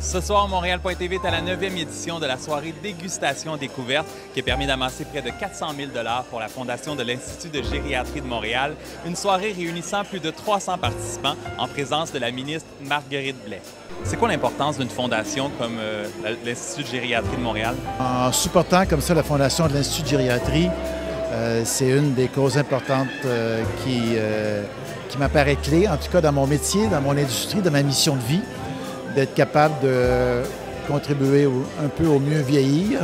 Ce soir, Montréal.tv est à la 9e édition de la soirée Dégustation Découverte qui a permis d'amasser près de 400 000 pour la fondation de l'Institut de gériatrie de Montréal. Une soirée réunissant plus de 300 participants en présence de la ministre Marguerite Blais. C'est quoi l'importance d'une fondation comme euh, l'Institut de gériatrie de Montréal? En supportant comme ça la fondation de l'Institut de gériatrie, euh, c'est une des causes importantes euh, qui, qui m'apparaît clé, en tout cas dans mon métier, dans mon industrie, dans ma mission de vie d'être capable de contribuer un peu au mieux vieillir.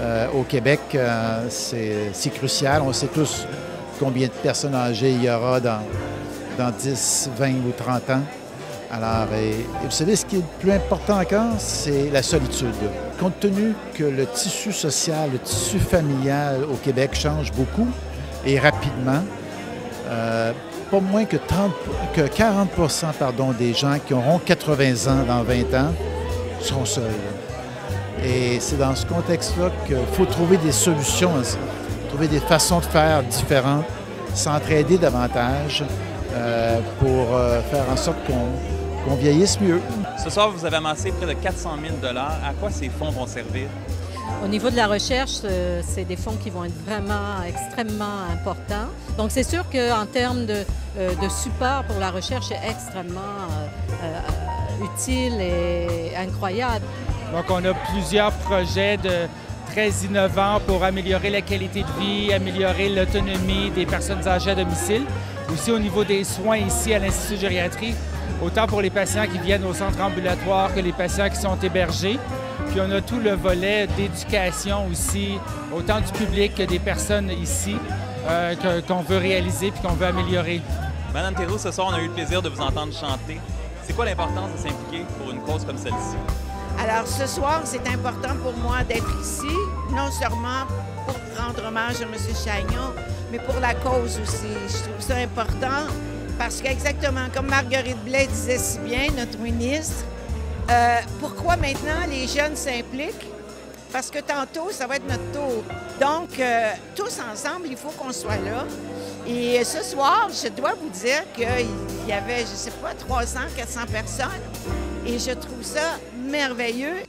Euh, au Québec, euh, c'est crucial. On sait tous combien de personnes âgées il y aura dans, dans 10, 20 ou 30 ans. Alors, et, vous savez, ce qui est le plus important encore, c'est la solitude. Compte tenu que le tissu social, le tissu familial au Québec change beaucoup et rapidement, euh, pas moins que, 30, que 40 pardon, des gens qui auront 80 ans dans 20 ans seront seuls. Et c'est dans ce contexte-là qu'il faut trouver des solutions, trouver des façons de faire différentes, s'entraider davantage euh, pour euh, faire en sorte qu'on vieillisse mieux. Ce soir, vous avez amassé près de 400 000 À quoi ces fonds vont servir? Au niveau de la recherche, euh, c'est des fonds qui vont être vraiment extrêmement importants. Donc, c'est sûr qu'en termes de, euh, support pour la recherche, c'est extrêmement euh, utile et incroyable. Donc, on a plusieurs projets de, très innovants pour améliorer la qualité de vie, améliorer l'autonomie des personnes âgées à domicile. Aussi au niveau des soins ici à l'Institut de gériatrie, autant pour les patients qui viennent au centre ambulatoire que les patients qui sont hébergés. Puis on a tout le volet d'éducation aussi, autant du public que des personnes ici, euh, qu'on veut réaliser puis qu'on veut améliorer. Madame Thérault, ce soir, on a eu le plaisir de vous entendre chanter. C'est quoi l'importance de s'impliquer pour une cause comme celle-ci? Alors, ce soir, c'est important pour moi d'être ici, non seulement pour rendre hommage à M. Chagnon, mais pour la cause aussi. Je trouve ça important parce qu'exactement comme Marguerite Blais disait si bien, notre ministre, euh, pourquoi maintenant les jeunes s'impliquent? Parce que tantôt, ça va être notre tour. Donc, euh, tous ensemble, il faut qu'on soit là. Et ce soir, je dois vous dire qu'il y avait, je ne sais pas, 300, 400 personnes. Et je trouve ça merveilleux.